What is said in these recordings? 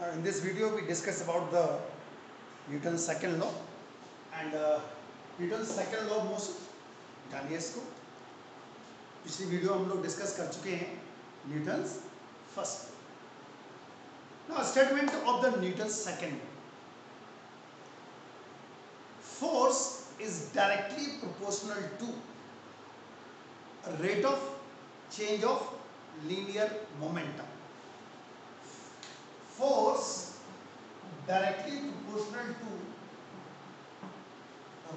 Now in this video we discuss about the Newton's second law and uh, Newton's second law most जानिए इसको पिछली video हम लोग discuss कर चुके हैं Newton's first now statement of the Newton second force is directly proportional to rate of change of linear momentum force directly proportional to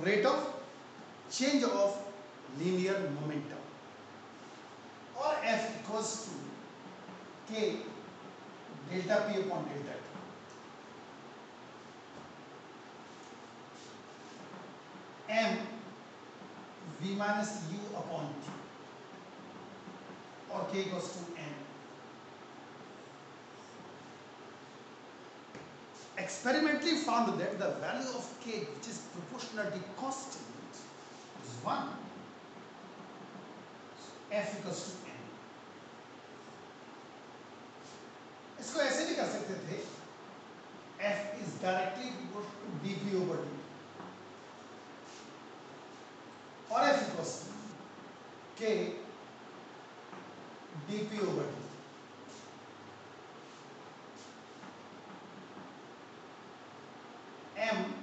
rate of change of linear momentum or F equals to K delta P upon delta T. M V minus U upon T or K equals to M. Experimentally found that the value of K which is proportionality constant is 1. F equals to N. इसको ऐसे भी कर सकते थे F is directly proportional to dp over dt और F equals to K dp over dt M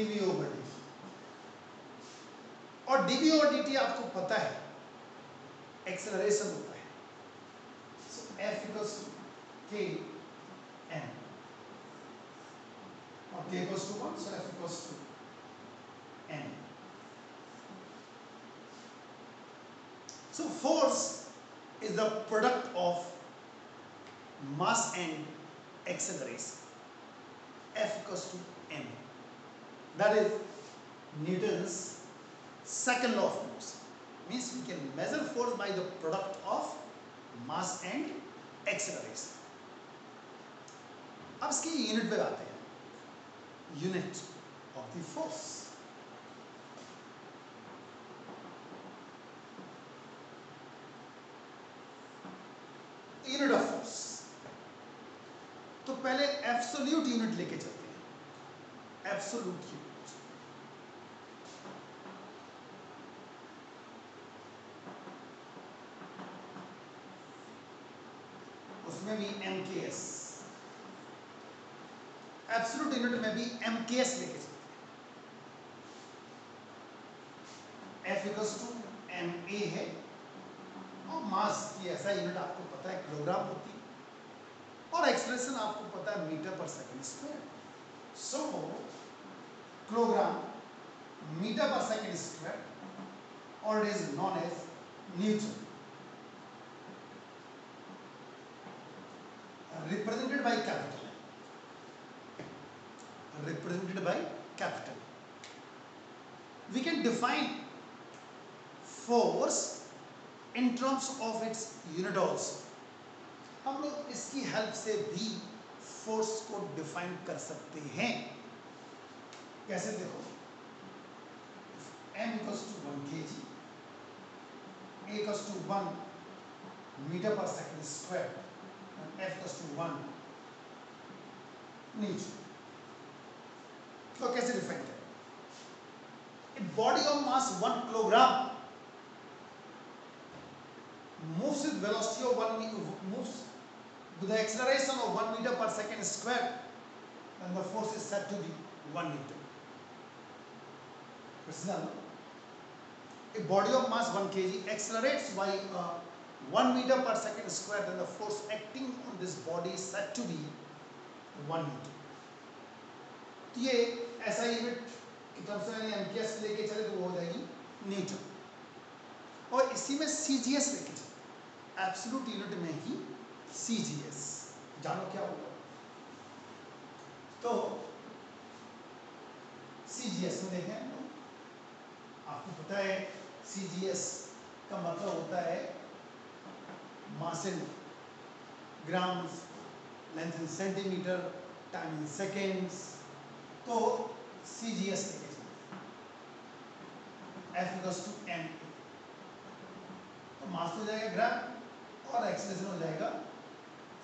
डीबीओ और डीबीओ डी आपको पता है एक्सलरेशन होता है। So F equals K M और K equals to one so F equals to M so force is the product of mass and acceleration F equals to M That is Newton's second law of motion. Means we can measure force by the product of mass and acceleration. अब इसकी unit पे आते हैं unit of the force unit of force तो पहले absolute unit लेके चलते हैं एब्सोल्यूट यूनिट उसमें भी M K S absolute unit में भी एम के एस लेके चलते हैं। F equals to M A है। और मास की ऐसा यूनिट आपको पता है किलोग्राम होती है। और एक्सप्रेशन आपको पता है meter per second square so kilogram meter per second square और is known as Newton represented by capital represented by capital we can define force in terms of its unit also हम लोग इसकी help से भी force को define कर सकते हैं कैसे देखो m equals to one K G equals to one meter per second square f equals to one नीचे तो कैसे डिफाइन करें body of mass 1 kilogram moves with velocity of 1 moves with the acceleration of 1 meter per second square then the force is said to be 1 meter Personal. a body of mass 1 kg accelerates by uh, 1 meter per second square then the force acting on this body is said to be 1 meter. तो ये ऐसा unit की तरफ़ से मैंने MKS लेके चले तो वो हो जाएगी न्यूटन। और इसी में सीजीएस लेके चले। एब्सोल्यूट यूनिट में ही सीजीएस जानो क्या होगा तो सीजीएस में देखें। आपको पता है सीजीएस का मतलब होता है mass in grams length in centimeter time in seconds तो सीजीएस लेके चलते एफ़ इक्वल्स टू एम तो मास हो जाएगा ग्राम और एक्सलेशन हो जाएगा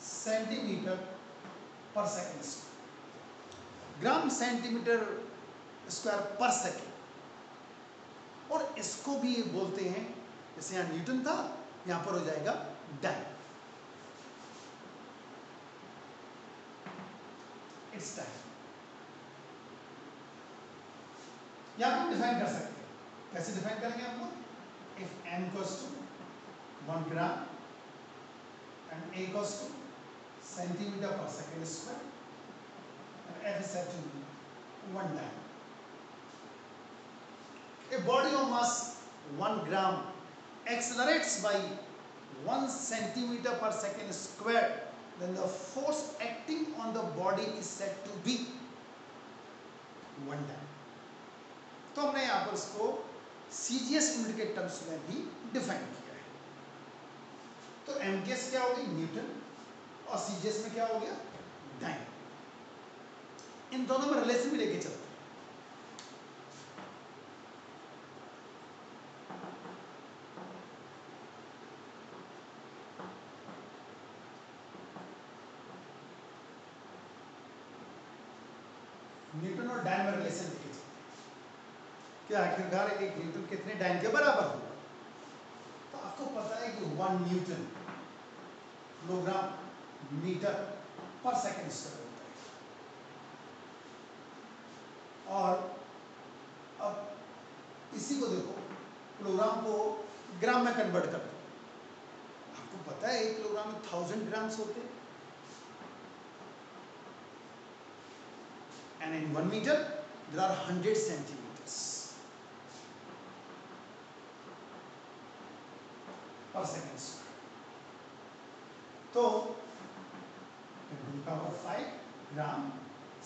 centimeter per second gram centimeter square per second और इसको भी बोलते हैं, जैसे यहाँ न्यूटन था, यहाँ पर हो जाएगा डाइन इट्स टाइम यहाँ पर डिफाइन कर सकते हैं। कैसे डिफाइन करेंगे लोग if M equals to one gram and A equals to centimeter per second square and is said to be one time. A body of mass one gram accelerates by one centimeter per second square, then the force acting on the body is said to be one time. तो हमने यहाँ पर इसको CGS unit के terms में भी define किया है। तो एमकेएस क्या हो गई? न्यूटन और सीजीएस में क्या हो गया? डाइन इन दोनों में रिलेशन भी लेके चलते हैं न्यूटन और डायन में रिलेशन लेके चलते हैं आखिरकार एक न्यूटन कितने डायन के बराबर होगा? तो आपको पता है कि one Newton kilogram meter per second square होता है। और अब इसी को देखो, किलोग्राम को ग्राम में कन्वर्ट कर दो आपको पता है एक किलोग्राम में थाउज़ेंड ग्राम्स होते हैं। And in one meter, there are 100 centimeters per second square तो power five gram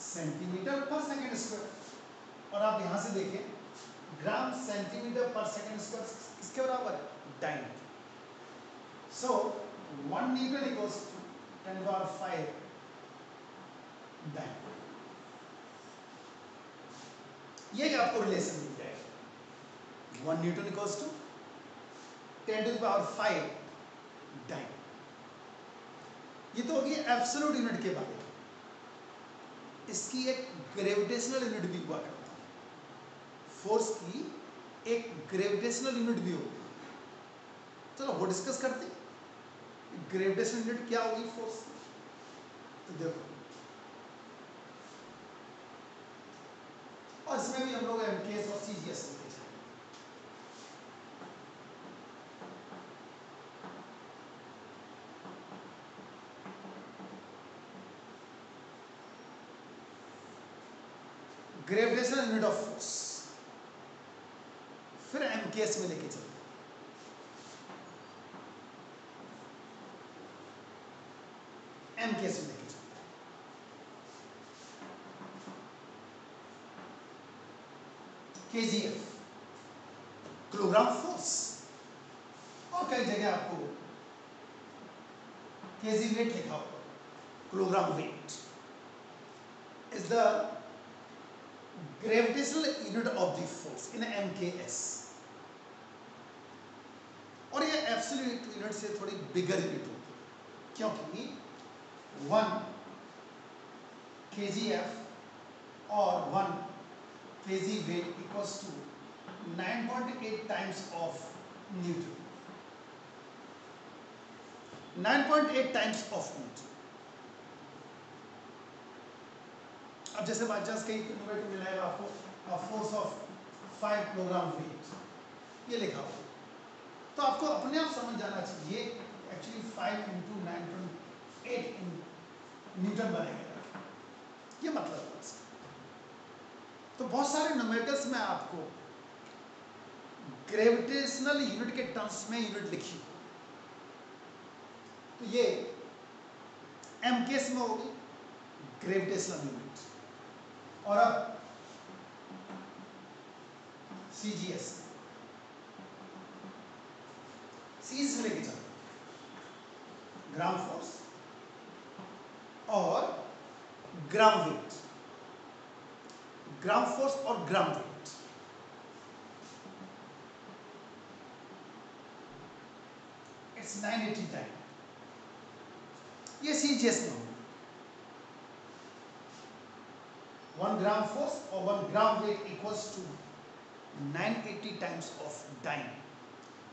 centimeter per second square और आप यहाँ से देखें gram centimeter per second square किसके बराबर dyne so one Newton equals to ten power five dyne ये आपको रिलेशन मिल जाएगा। One Newton equals to ten to power five dyne ये तो होगी एब्सोल्यूट यूनिट के बारे में। इसकी एक ग्रेविटेशनल यूनिट भी हुआ करता है। फोर्स की एक ग्रेविटेशनल यूनिट भी होगी। चलो, वो डिस्कस करते ग्रेविटेशनल यूनिट क्या होगी फोर्स तो देखो। और इसमें भी हम लोग एमकेएस और सीजीएस लेते जाएँगे ग्रेविटेशनल यूनिट ऑफ़ फोर्स। फिर एमकेएस में लेके चलते एमकेएस में लेके चलते केजीएफ किलोग्राम फोर्स और कई जगह आपको केजी वेट लिखा होगा kilogram weight is the gravitational unit of the force in MKS और ये एब्सोल्यूट यूनिट से थोड़ी बिगर यूनिट होती है क्योंकि वन केजीएफ और one kg weight equals to 9.8 times of Newton. 9.8 times of Newton. अब जैसे बाई चांस कहीं किलोमीटर मिलेगा आपको force of five kilogram weight ये लिखा हुआ। तो आपको अपने आप समझ जाना चाहिए actually five into nine point eight Newton बनेगा। ये मतलब है तो बहुत सारे नोमेटर्स में आपको ग्रेविटेशनल यूनिट के टर्म्स में यूनिट लिखी तो ये एम केस में होगी ग्रेविटेशनल यूनिट और अब सीजीएस सीज में लेके चलो ग्राम फोर्स और ग्राम वेट ग्राम फोर्स और ग्राम वेट इट्स 980 टाइम ये सी जी एस में होगा। वन ग्राम फोर्स और one gram weight equals to 980 times of dyne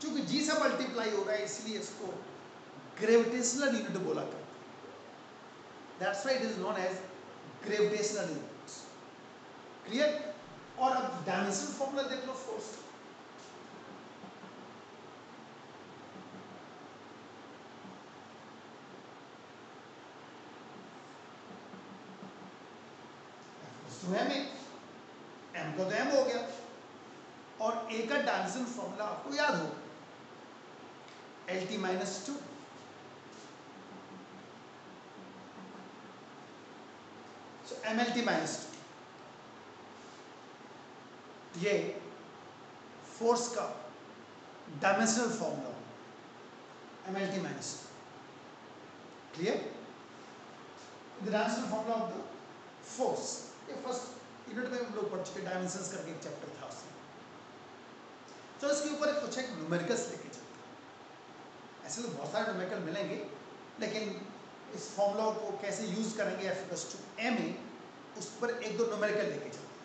क्योंकि जी से मल्टीप्लाई हो रहा है, इसलिए इसको ग्रेविटेशनल यूनिट बोला करते that's why it is known as gravitational unit clear और अब डायमेंशनल फॉर्मूला देख लो फोर्स टू एम का तो एम हो गया। और ए का डायमेंशन फॉर्मूला आपको याद हो। L T minus two so M L T minus two ये फोर्स का dimensional formula M L T minus two clear dimensional formula of the force ये फ़र्स्ट यूनिट में हम लोग पढ़ चुके डायमेंशंस करके एक चैप्टर था उसमें। तो इसके ऊपर कुछ एक न्यूमेरिकल्स लेके चलते हैं। ऐसे तो बहुत सारे न्यूमेरिकल मिलेंगे, लेकिन इस फॉर्मूला को कैसे यूज़ करेंगे F equals to M A उस पर एक दो न्यूमेरिकल लेके चलते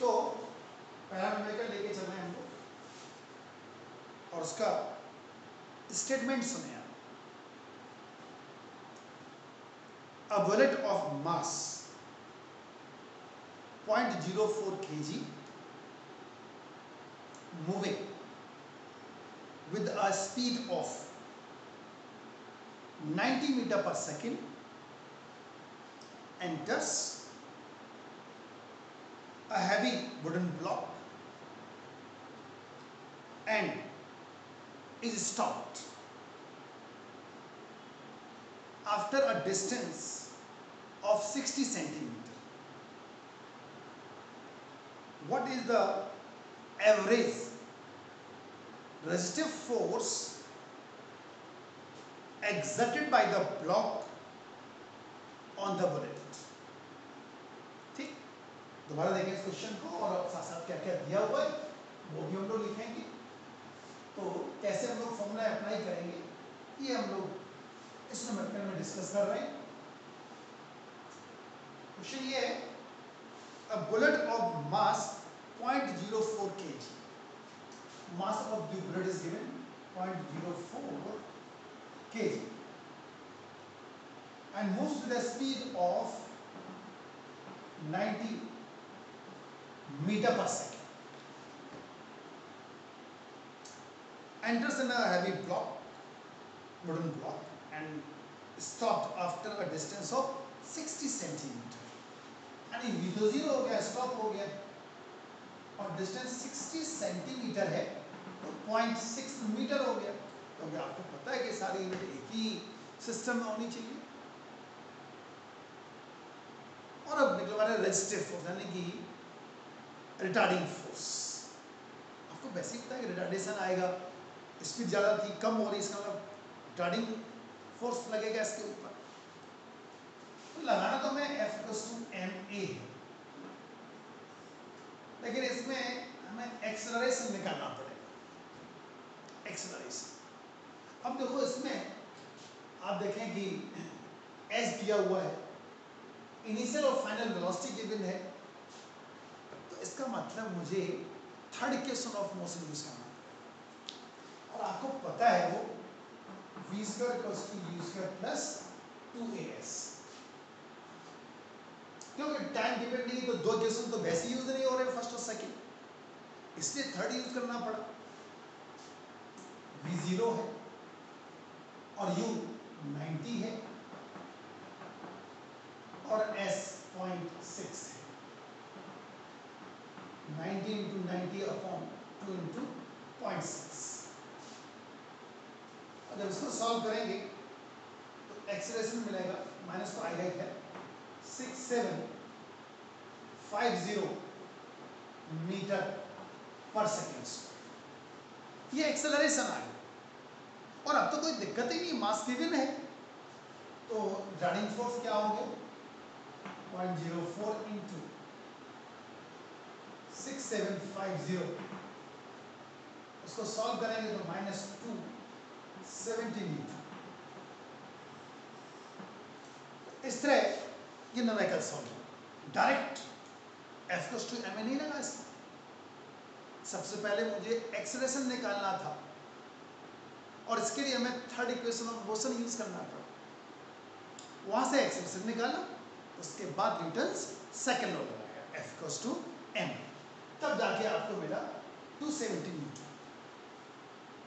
तो पहला न्यूमेरिकल लेके चल रहे हैं हम लोग और उसका स्टेटमेंट सुने आप। A bullet of mass 0.04 kg moving with a speed of 90 meter per second and thus a heavy wooden block and is stopped after a distance of 60 centimeter. What is the average resistive force exerted by the block on the bullet? ठीक? दोबारा देखें इस question को और साथ साथ क्या क्या दिया हुआ है, वो भी हम लोग लिखेंगे। तो कैसे हम लोग फॉर्मूला अप्लाई करेंगे, ये हम लोग इस नंबर में डिस्कस कर रहे हैं। क्वेश्चन ये है a bullet of mass 0.04 kg. Mass of the bullet is given 0.04 kg. And moves with a speed of 90 meter per second. Enters in a heavy block wooden block and stopped after a distance of 60 centimeter यानी v तो zero हो गया stop हो गया। और distance 60 centimetre है तो 0.6 metre हो गया। क्योंकि तो आपको पता है कि सारी यूनिट एक ही सिस्टम में होनी चाहिए। और अब निकल हमारे रेजिस्टिव फोर्स यानी कि रिटार्डिंग फोर्स आपको ही पता है कि रिटार्डेशन आएगा स्पीड ज़्यादा थी, कम हो रही इसका मतलब रिटार्डिंग फोर्स लगेगा इसके ऊपर। तो लगाना तो मैं F equals to M A लेकिन इसमें हमें एक्सलरेशन निकालना पड़ेगा। एक्सलरेशन अब देखो इसमें आप देखें कि एस दिया हुआ है। इनिशियल और फाइनल वेलोसिटी गिवन है। तो इसका मतलब मुझे third equation of motion use करना और आपको पता है वो V square equals to U square plus two A S क्योंकि टाइम डिपेंड तो दो इक्वेशन तो वैसे यूज़ नहीं हो रहे फ़र्स्ट और सेकंड इसलिए थर्ड यूज़ करना पड़ा। V ज़ीरो है। और यू 90 है। और s 0.6 है। 90 into ninety upon two into point six जब इसको सॉल्व करेंगे तो एक्सलेशन मिलेगा। माइनस तो ही है। Six seven five zero meter per second ये एक्सेलरेशन आ गया। और अब तो कोई दिक्कत ही नहीं मास गिवन है। तो ड्राइविंग फोर्स क्या हो point zero four into six seven five zero उसको सॉल्व करेंगे तो माइनस टू सेवेंटी मीटर इस तरह ये numerical solve direct F to M A नहीं लगा इसमें सबसे पहले मुझे एक्सलेशन निकालना था। और इसके लिए हमें third equation of motion use करना पड़ा वहाँ से एक्सलेशन निकाला, उसके बाद न्यूटन सेकेंड लॉ लगाया एफ़ इक्वल्स टू एम तब जाके आपको मिला 270 न्यूटन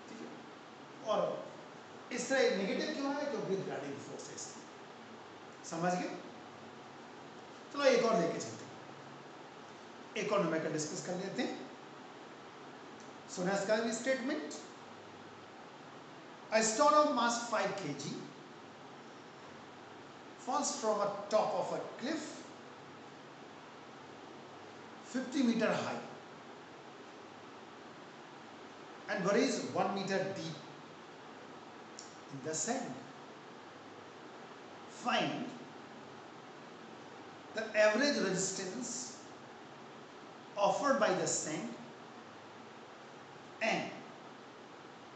ठीक है? और इस तरह नेगेटिव क्यों है क्योंकि रिगार्डिंग फोर्सेस समझ गए? चलो एक और लेके चलते एक और नुमेकल डिस्कस कर लेते हैं। सुना इसका statement stone of mass five K G falls from a top of a cliff 50 meter high and buries one meter deep in the sand find the average resistance offered by the sand and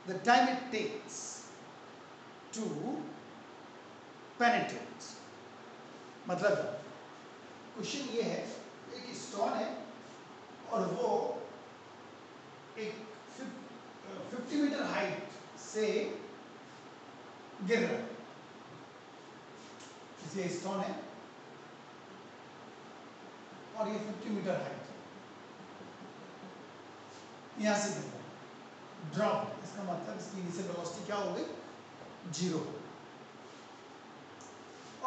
the time it takes to penetrate मतलब question ये है एक stone है और वो एक fifty metre height से गिर रहा है स्टोन है और ये फिफ्टी मीटर हाइट यहाँ से है ड्रॉप इसका मतलब इसकी इनिशियल वेलोसिटी क्या हो गई? ज़ीरो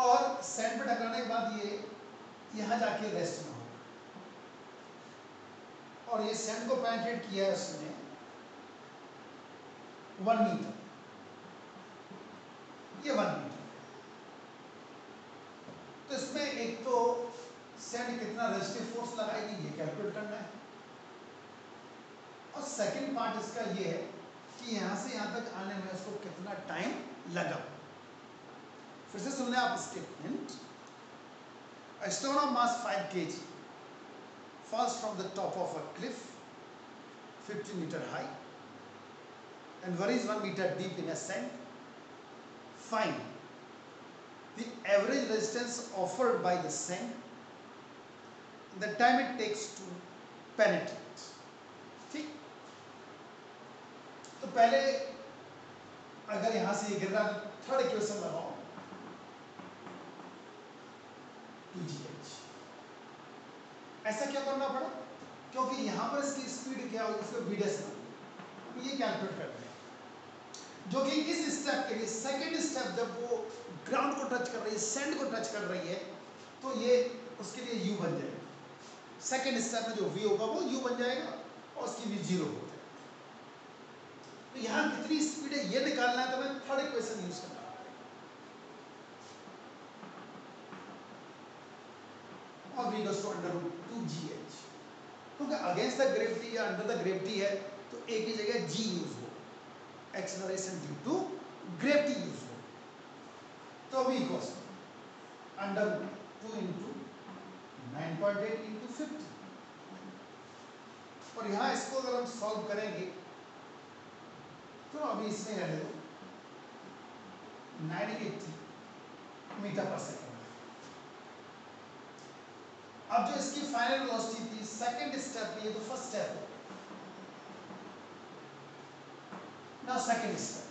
और सैंड पे टकराने के बाद ये, यहाँ जाके रेस्ट में हो और ये सैंड को पेनिट्रेट किया है उसने। वन मीटर ये वन मीटर तो इसमें एक तो सैंड कितना रेजिस्टिव फोर्स लगाएगी ये कैलकुलेट करना है और सेकंड पार्ट इसका ये है कि यहाँ से यहाँ तक आने में उसको कितना टाइम लगा फिर से सुन लें आप statement stone of mass 5 kg falls from the top of a cliff 50 meter high and varies 1 meter deep in a sand. Find the average resistance offered by the sand, the time it takes to penetrate. ठीक? तो पहले अगर यहाँ से गिर रहा third equation लगाओ two जी H ऐसा क्या करना पड़ा? क्योंकि यहाँ पर इसकी स्पीड क्या होगी? इसको बीडेस तो ये कैलकुलेट करते हैं। जो कि इस स्टेप के लिए सेकेंड स्टेप जब वो ग्राउंड को टच कर रही है सैंड को टच कर रही है तो ये उसके लिए यू बन जाएगा। सेकंड स्टेप में जो वी होगा वो यू बन जाएगा और उसकी भी ज़ीरो हो जाएगा तो यहाँ कितनी स्पीड है, ये निकालना है तो मैं थर्ड इक्वेशन यूज़ करना और v goes to under root 2 gh क्योंकि अगेंस्ट द ग्रेविटी या अंडर द ग्रेविटी है तो एक ही जगह g यूज़ हो acceleration due to gravity use हो तो v इक्वल्स अंडर 2 इनटू 9.8 इनटू 50 और यहाँ इसको अगर हम सॉल्व करेंगे तो अभी इसमें रहने दो 980 मीटर पर सेकेंड अब जो इसकी फाइनल वेलोसिटी थी सेकंड स्टेप ये तो फ़र्स्ट स्टेप है। नाउ सेकंड स्टेप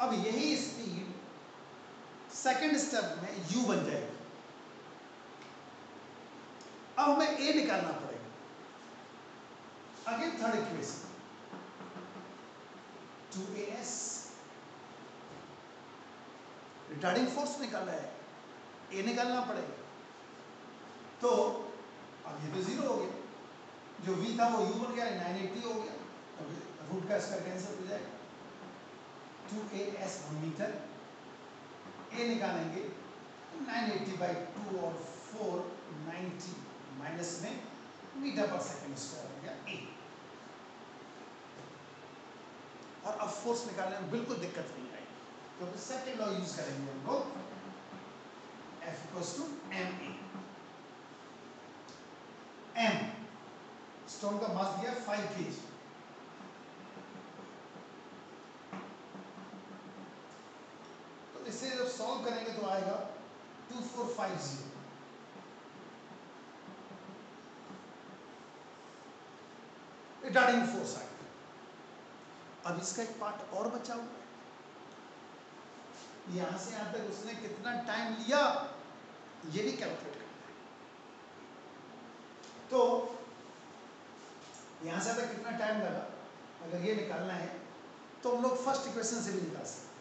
अब यही स्पीड सेकंड स्टेप में यू बन जाएगा। अब हमें ए निकालना पड़ेगा। Again third equation two A S retarding force निकालना है। ए निकालना पड़ेगा। तो अब ये तो ज़ीरो हो गया। जो वी था वो यू बन गया नाइन एट्टी हो गया। रूट का इसका कैंसिल हो जाएगा। Two A S one meter A निकालेंगे नाइन एट्टी बाई टू और फोर नाइन्टी माइनस में मीटर पर सेकेंड स्क्वायर हो गया ए। और अब फोर्स निकालने में बिल्कुल दिक्कत नहीं आएगी क्योंकि सेकेंड लॉ यूज़ करेंगे हम लोग F equals to M A M stone का मास दिया फाइव के जी तो इसे जब सॉल्व करेंगे तो आएगा two four five zero side अब इसका एक पार्ट और बचा हुआ है। यहाँ से यहाँ तक उसने कितना टाइम लिया, ये भी कैलकुलेट करना है। तो यहाँ से तक कितना टाइम लगा? अगर ये निकालना है तो हम लोग फ़र्स्ट इक्वेशन से भी निकाल सकते हैं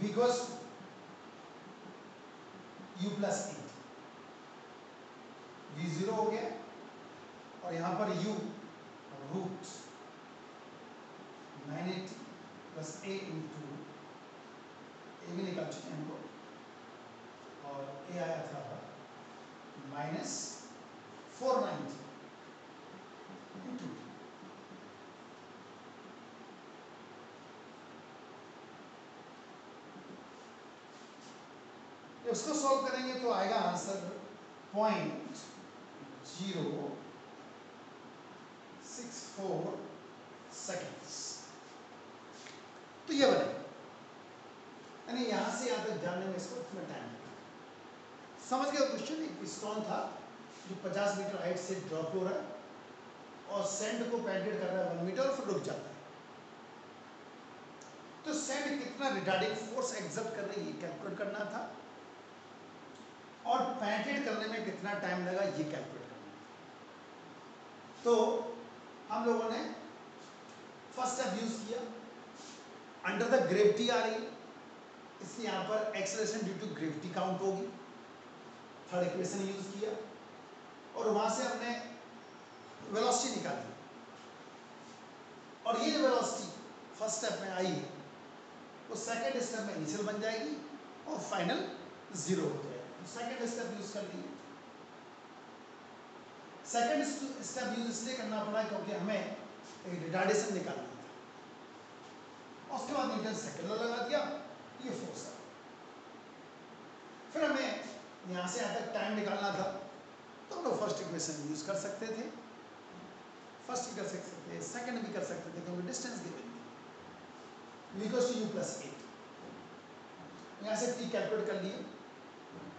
v equals u plus at V zero हो गया और यहाँ पर u root nine eighty plus A into A भी निकाल चुके हैं हमको। और ए आया था माइनस फोर नाइन्टी इंटू उसको सॉल्व करेंगे तो आएगा answer point zero six four seconds तो ये बने। यानी यहाँ से यहाँ तक जाने में इसको कितना टाइम लगा समझ गया क्वेश्चन एक पिस्टॉन था जो 50 मीटर हाइट से ड्रॉप हो रहा है और सेंड को पेंटेड कर रहा है वन मीटर और फिर रुक जाता है। तो सेंड कितना रिटार्डिंग फोर्स एग्जर्ट कर रही है? कैलकुलेट करना था। और पेंटेड करने में कितना टाइम लगा, ये कैलकुलेट करना तो हम लोगों ने फ़र्स्ट स्टेप यूज़ किया। अंडर द ग्रेविटी आ रही इसलिए यहाँ पर acceleration due to gravity count होगी। थर्ड इक्वेशन यूज़ किया। और वहाँ से हमने वेलोसिटी निकाली। और ये जो वेलोसिटी फ़र्स्ट स्टेप में आई है। वो सेकंड स्टेप में इनिशियल बन जाएगी और फाइनल ज़ीरो हो सेकंड स्टेप यूज़ कर लिए सेकंड स्टेप यूज़ इसलिए करना पड़ा क्योंकि हमें एक रिटार्डेशन निकालना था। उसके बाद न्यूटन सेकंड लगा दिया, ये फोर्स है फिर हमें यहाँ से यहाँ तक टाइम निकालना था। तो हम लोग फ़र्स्ट इक्वेशन यूज़ कर सकते थे। फ़र्स्ट भी कर सकते थे सेकंड भी कर सकते थे क्योंकि डिस्टेंस गिवन थी। Equals to U plus at यहाँ से टी कैलकुलेट कर लिए।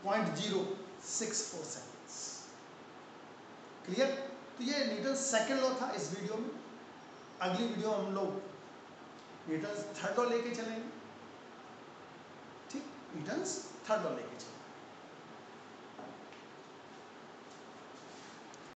Point zero six four seconds clear तो ये न्यूटन सेकंड लॉ था इस वीडियो में। अगली वीडियो हम लोग न्यूटन थर्ड लॉ लेके चलेंगे। ठीक? न्यूटन थर्ड लॉ लेके चलेंगे।